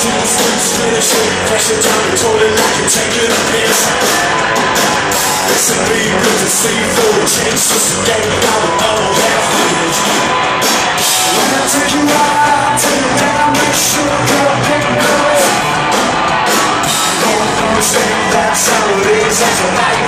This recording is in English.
flush it down the toilet like you're taking a piss. It's a be good to see for a change, just to game out of all that footage. When I take you out, take you down, make sure you're picking up Don't understand that's how it is, that's what I.